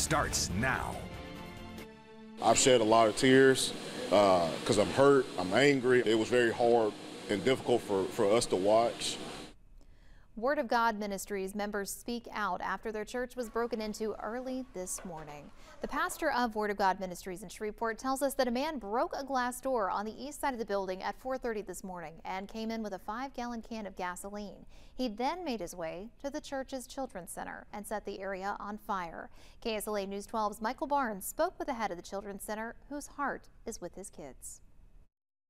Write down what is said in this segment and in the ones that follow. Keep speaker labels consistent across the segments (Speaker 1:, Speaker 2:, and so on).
Speaker 1: starts now.
Speaker 2: I've shed a lot of tears because uh, I'm hurt, I'm angry. It was very hard and difficult for, for us to watch.
Speaker 3: Word of God Ministries members speak out after their church was broken into early this morning. The pastor of Word of God Ministries in Shreveport tells us that a man broke a glass door on the east side of the building at 4:30 this morning and came in with a 5-gallon can of gasoline. He then made his way to the church's children's center and set the area on fire. KSLA News 12's Michael Barnes spoke with the head of the children's center whose heart is with his kids.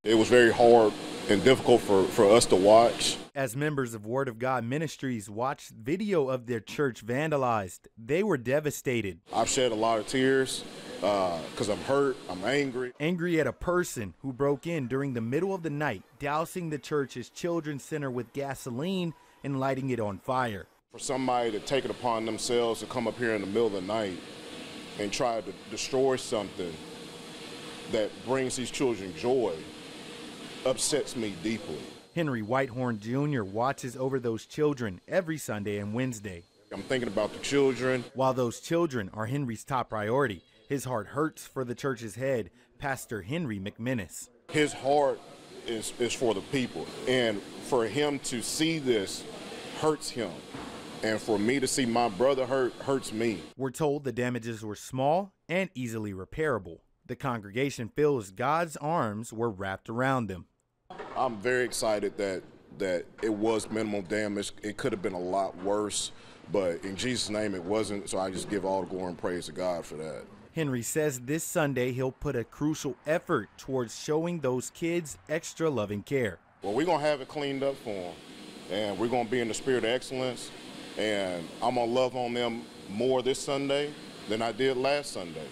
Speaker 2: It was very hard and difficult for, for us to watch.
Speaker 4: As members of Word of God Ministries watched video of their church vandalized, they were devastated.
Speaker 2: I've shed a lot of tears because uh, I'm hurt, I'm angry.
Speaker 4: Angry at a person who broke in during the middle of the night, dousing the church's children's center with gasoline and lighting it on fire.
Speaker 2: For somebody to take it upon themselves to come up here in the middle of the night and try to destroy something that brings these children joy upsets me deeply.
Speaker 4: Henry Whitehorn Jr. watches over those children every Sunday and Wednesday.
Speaker 2: I'm thinking about the children.
Speaker 4: While those children are Henry's top priority, his heart hurts for the church's head, Pastor Henry McMinnis.
Speaker 2: His heart is, is for the people, and for him to see this hurts him. And for me to see my brother hurt hurts me.
Speaker 4: We're told the damages were small and easily repairable. The congregation feels God's arms were wrapped around them.
Speaker 2: I'm very excited that that it was minimal damage. It could have been a lot worse, but in Jesus' name it wasn't. So I just give all the glory and praise to God for that.
Speaker 4: Henry says this Sunday he'll put a crucial effort towards showing those kids extra loving care.
Speaker 2: Well, we're going to have it cleaned up for them, and we're going to be in the spirit of excellence, and I'm going to love on them more this Sunday than I did last Sunday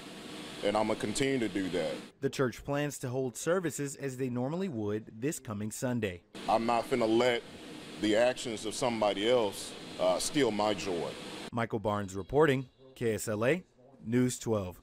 Speaker 2: and I'm going to continue to do that.
Speaker 4: The church plans to hold services as they normally would this coming Sunday.
Speaker 2: I'm not going to let the actions of somebody else uh, steal my joy.
Speaker 4: Michael Barnes reporting, KSLA News 12.